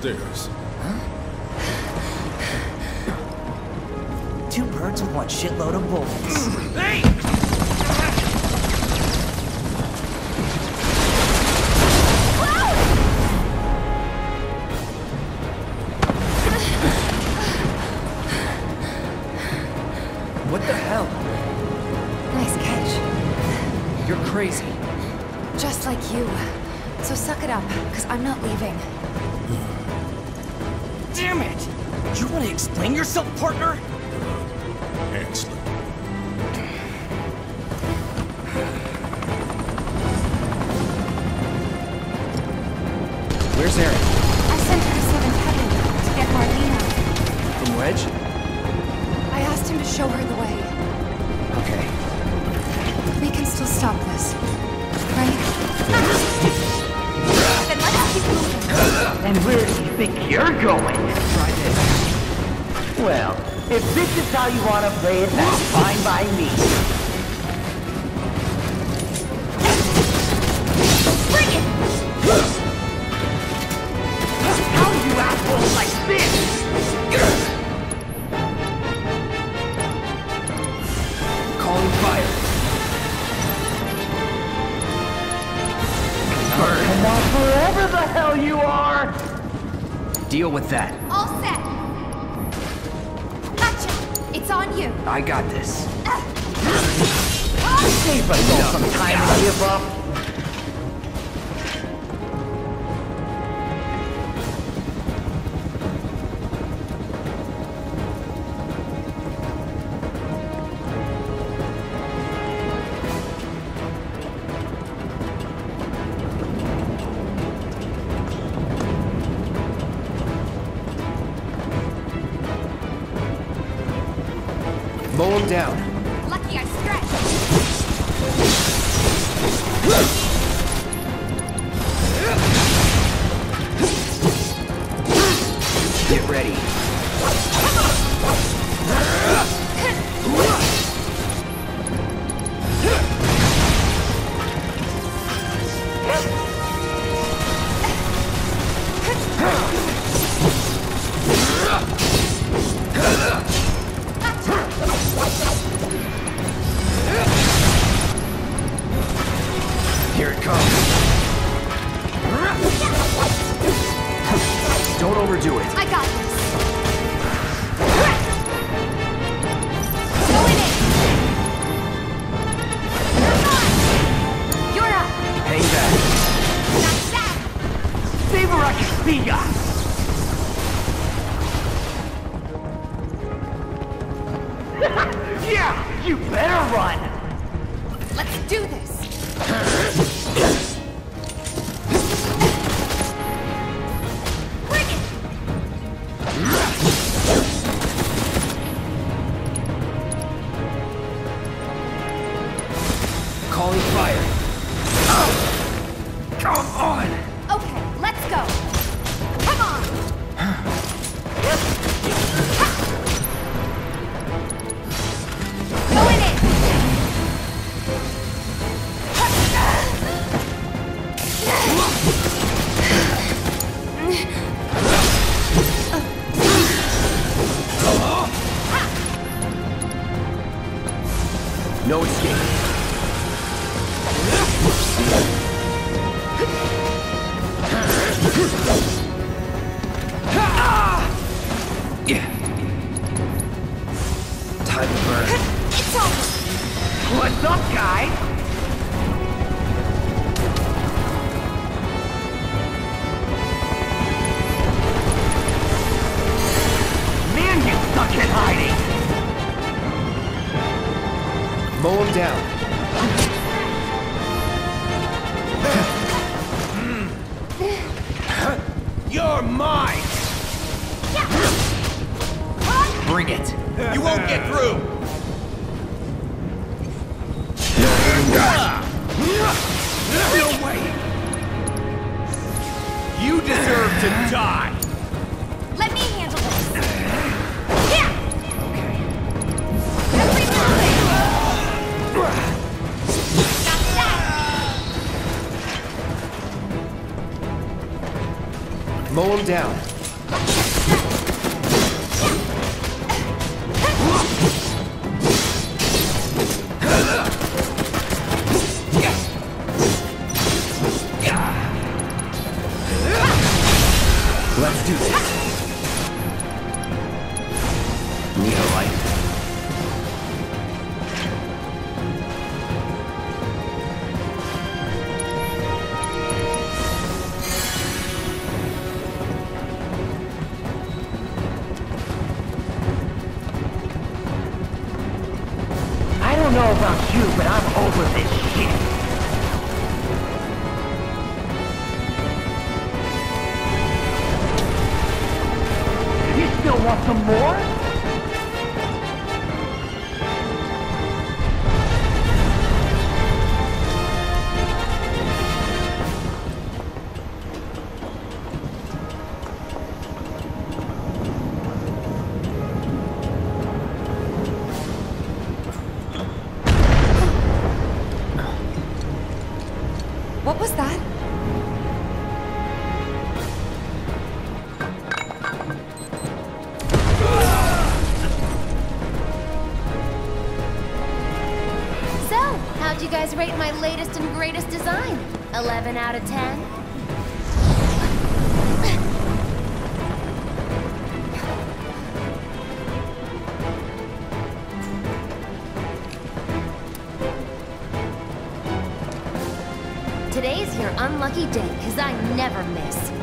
downstairs. Two birds with one shitload of bullets. Hey! What the hell? Nice catch. You're crazy. Just like you. So suck it up, because I'm not leaving. Hmm. Damn it! You want to explain yourself, partner? Hand slip. Where's Aerith? I sent her to Seventh Heaven to get Marlene out. From Wedge? I asked him to show her the way. Okay. We can still stop this. Right? then let's keep moving. And where do you think you're going? Try this. Well, if this is how you want to play it, that's fine by me. Bring it! How do you assholes like this? Calling fire. Come on, wherever the hell you are! Deal with that. All set. On you. I got this. Save us all some time to give up. Down. yeah, you better run! Let's do this. Bring it. Calling fire. Come on! Okay, let's go. Mow him down. You, but I'm over this shit. You still want some more? And greatest design? 11 out of 10? Today's your unlucky day, because I never miss.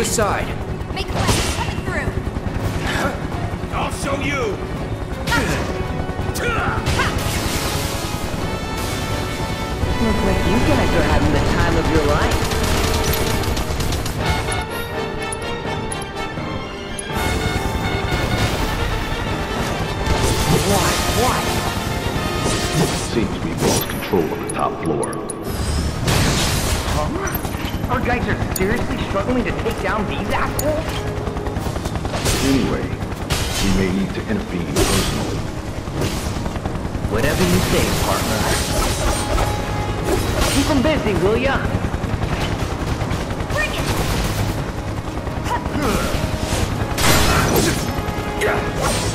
Move aside. Make way, coming through. I'll show you! Looks like you guys are having the time of your life. What? What? Seems we've lost control of the top floor. Huh? Our guys are seriously struggling to take down these assholes? Anyway, we may need to intervene personally. Whatever you say, partner. Keep them busy, will ya? Bring it! Here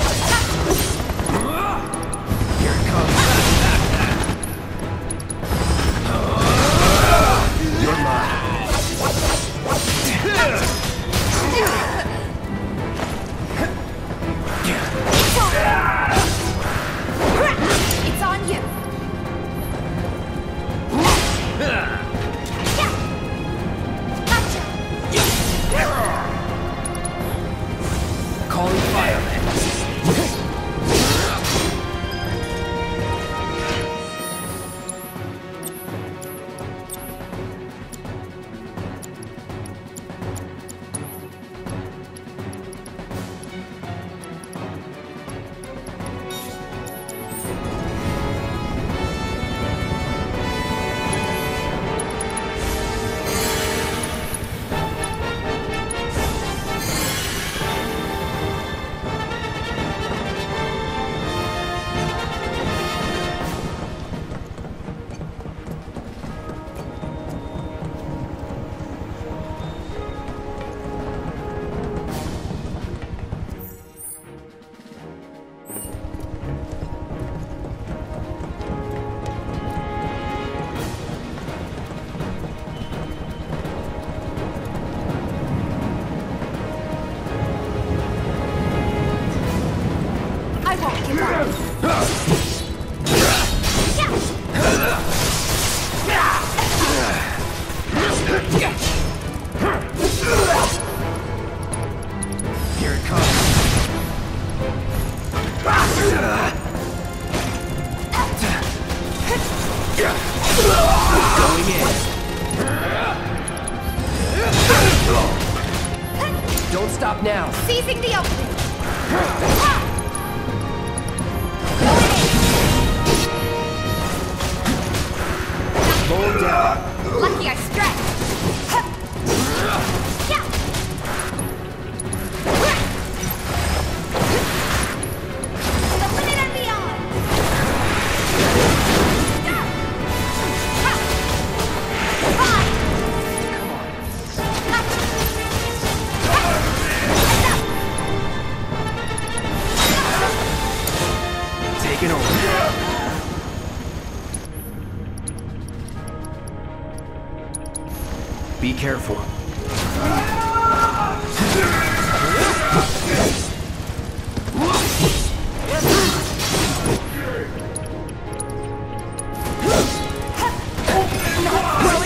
Be careful. Throwing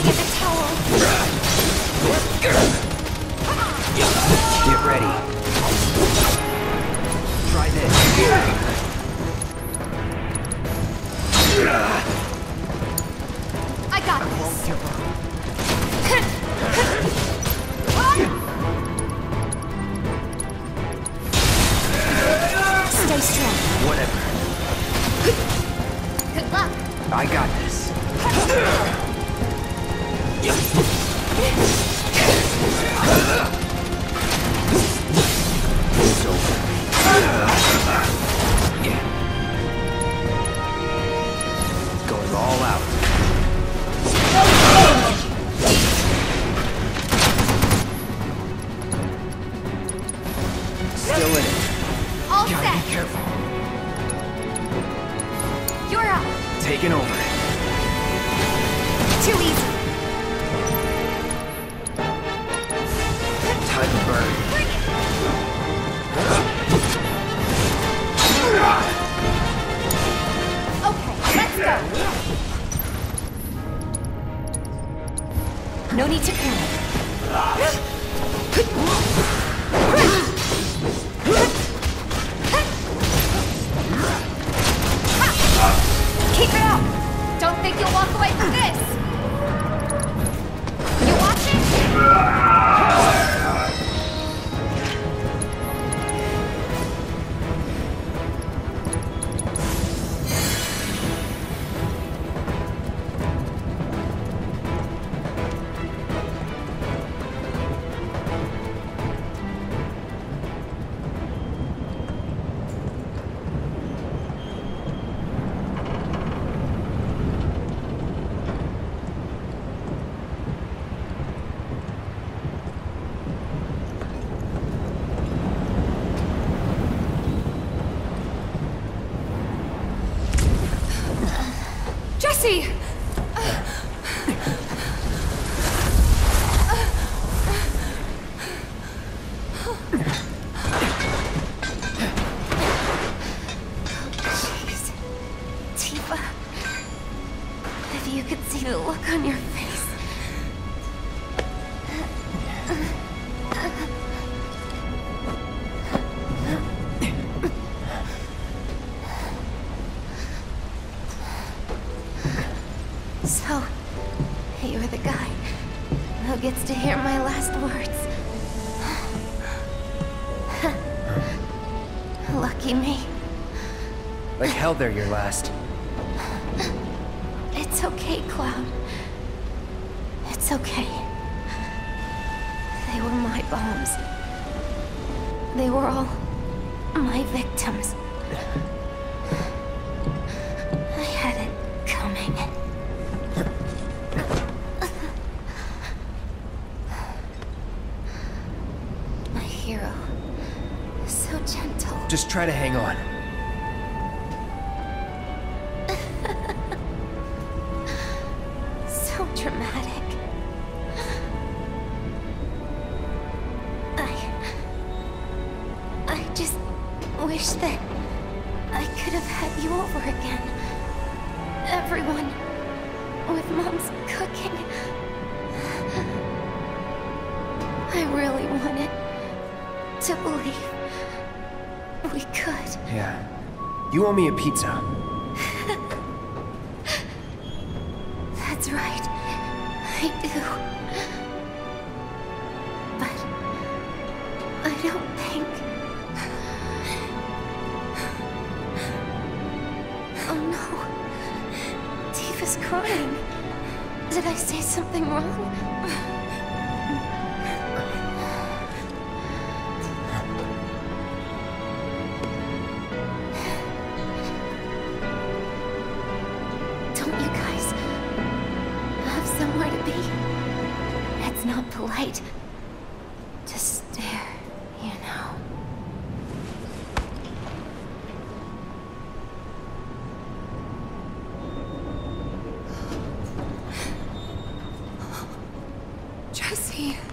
in the towel. Get ready. Try this. I got this. Stay strong. Whatever. Good luck. I got this. It's over. Going all out. No need to panic. Keep it up. Don't think you'll walk away from this. Jessie! So, you're the guy who gets to hear my last words. Lucky me. Like hell they're your last. It's okay, Cloud. It's okay. They were my bombs. They were all my victims. Just try to hang on. So dramatic. I. I just wish that I could have had you over again. Everyone with Mom's cooking. I really wanted to believe we could. Yeah. You owe me a pizza. That's right. I do. But I don't think. Oh no. Tifa's crying. Did I say something wrong? Okay.